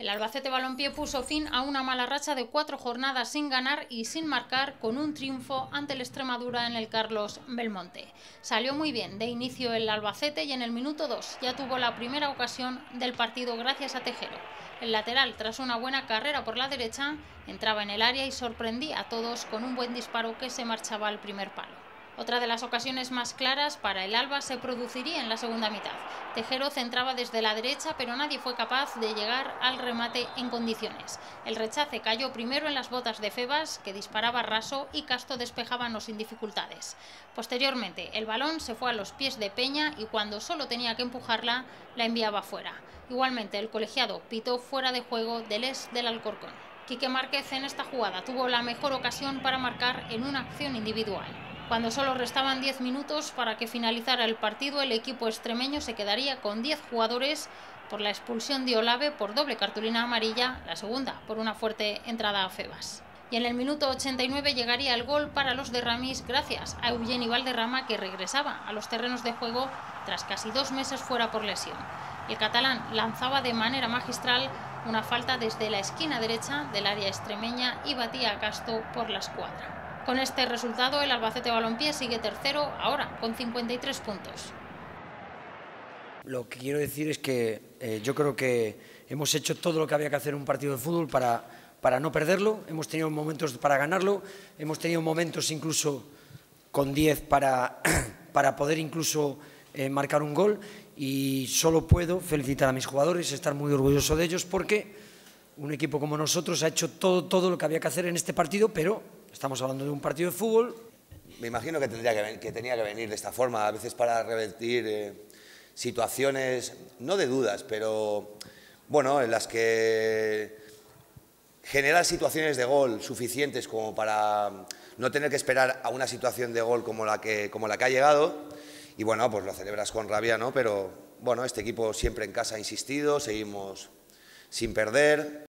El Albacete Balompié puso fin a una mala racha de cuatro jornadas sin ganar y sin marcar con un triunfo ante el Extremadura en el Carlos Belmonte. Salió muy bien de inicio el Albacete y en el minuto 2 ya tuvo la primera ocasión del partido gracias a Tejero. El lateral, tras una buena carrera por la derecha, entraba en el área y sorprendía a todos con un buen disparo que se marchaba al primer palo. Otra de las ocasiones más claras para el Alba se produciría en la segunda mitad. Tejero centraba desde la derecha, pero nadie fue capaz de llegar al remate en condiciones. El rechace cayó primero en las botas de Febas, que disparaba raso, y Casto no sin dificultades. Posteriormente, el balón se fue a los pies de Peña y cuando solo tenía que empujarla, la enviaba fuera. Igualmente, el colegiado pitó fuera de juego del es del Alcorcón. Quique Márquez en esta jugada tuvo la mejor ocasión para marcar en una acción individual. Cuando solo restaban 10 minutos para que finalizara el partido, el equipo extremeño se quedaría con 10 jugadores por la expulsión de Olave por doble cartulina amarilla, la segunda por una fuerte entrada a Febas. Y en el minuto 89 llegaría el gol para los de Ramis gracias a Eugeni Valderrama que regresaba a los terrenos de juego tras casi dos meses fuera por lesión. El catalán lanzaba de manera magistral una falta desde la esquina derecha del área extremeña y batía a Casto por la escuadra. Con este resultado, el Albacete Balompié sigue tercero ahora, con 53 puntos. Lo que quiero decir es que eh, yo creo que hemos hecho todo lo que había que hacer en un partido de fútbol para, para no perderlo. Hemos tenido momentos para ganarlo, hemos tenido momentos incluso con 10 para, para poder incluso eh, marcar un gol y solo puedo felicitar a mis jugadores, estar muy orgulloso de ellos porque un equipo como nosotros ha hecho todo, todo lo que había que hacer en este partido, pero Estamos hablando de un partido de fútbol. Me imagino que, tendría que, tenía que venir de esta forma, a veces para revertir eh, situaciones, no de dudas, pero bueno, en las que generar situaciones de gol suficientes como para no tener que esperar a una situación de gol como la que, como la que ha llegado. Y bueno, pues lo celebras con rabia, ¿no? Pero bueno, este equipo siempre en casa ha insistido, seguimos sin perder.